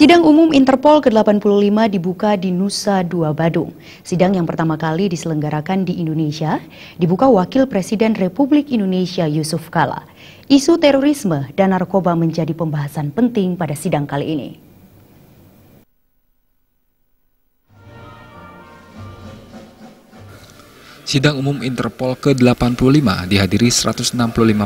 Sidang umum Interpol ke-85 dibuka di Nusa Dua Badung. Sidang yang pertama kali diselenggarakan di Indonesia dibuka Wakil Presiden Republik Indonesia Yusuf Kala. Isu terorisme dan narkoba menjadi pembahasan penting pada sidang kali ini. Sidang umum Interpol ke-85 dihadiri 165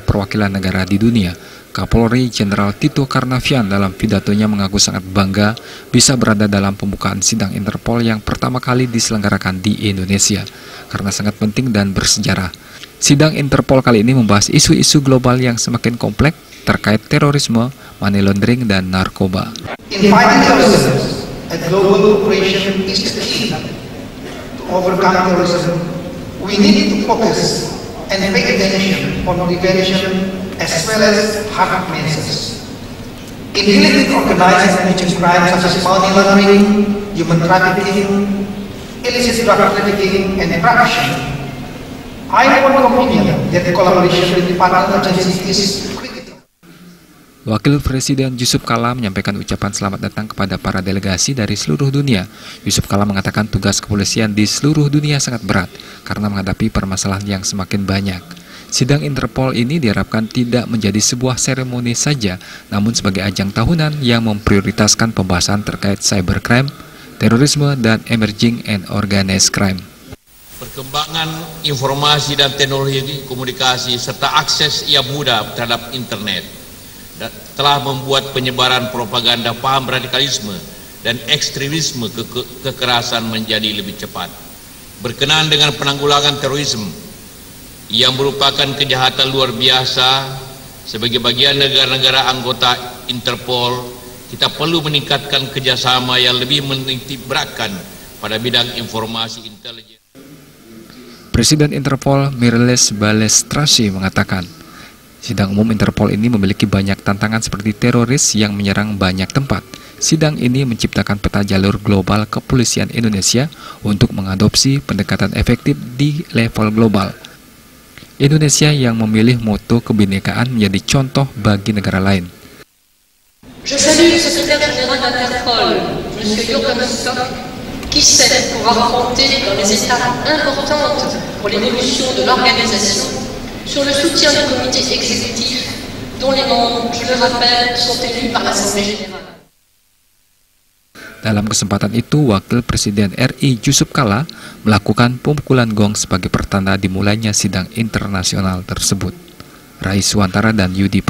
perwakilan negara di dunia. Kapolri Jenderal Tito Karnavian dalam pidatonya mengaku sangat bangga bisa berada dalam pembukaan sidang Interpol yang pertama kali diselenggarakan di Indonesia karena sangat penting dan bersejarah. Sidang Interpol kali ini membahas isu-isu global yang semakin kompleks terkait terorisme, money laundering, dan narkoba. We need to focus and pay attention on prevention as well as hard measures. In dealing with organized and major crimes such as money laundering, human trafficking, illicit drug trafficking, and corruption, I want to opinion that collaboration with partner agencies is Wakil Presiden Yusuf Kala menyampaikan ucapan selamat datang kepada para delegasi dari seluruh dunia. Yusuf Kala mengatakan tugas kepolisian di seluruh dunia sangat berat karena menghadapi permasalahan yang semakin banyak. Sidang Interpol ini diharapkan tidak menjadi sebuah seremoni saja, namun sebagai ajang tahunan yang memprioritaskan pembahasan terkait cybercrime, terorisme, dan emerging and organized crime. Perkembangan informasi dan teknologi komunikasi serta akses yang mudah terhadap internet telah membuat penyebaran propaganda paham radikalisme dan ekstremisme ke ke kekerasan menjadi lebih cepat. Berkenaan dengan penanggulangan terorisme yang merupakan kejahatan luar biasa sebagai bagian negara-negara anggota Interpol, kita perlu meningkatkan kerjasama yang lebih menitikberatkan pada bidang informasi intelijen. Presiden Interpol Mirles Balestrasi mengatakan, Sidang umum Interpol ini memiliki banyak tantangan seperti teroris yang menyerang banyak tempat. Sidang ini menciptakan peta jalur global kepolisian Indonesia untuk mengadopsi pendekatan efektif di level global. Indonesia yang memilih moto kebinekaan menjadi contoh bagi negara lain. Qui sait compter dans les étapes importantes pour l'évolution de l'organisation sur le soutien du comité exécutif dont les membres, je le rappelle, sont élus par l'Assemblée générale. Dalam kesempatan itu, Wakil Presiden RI Yusuf Kala melakukan pemukulan gong sebagai pertanda dimulainya sidang internasional tersebut. Rais Wantara dan Yudi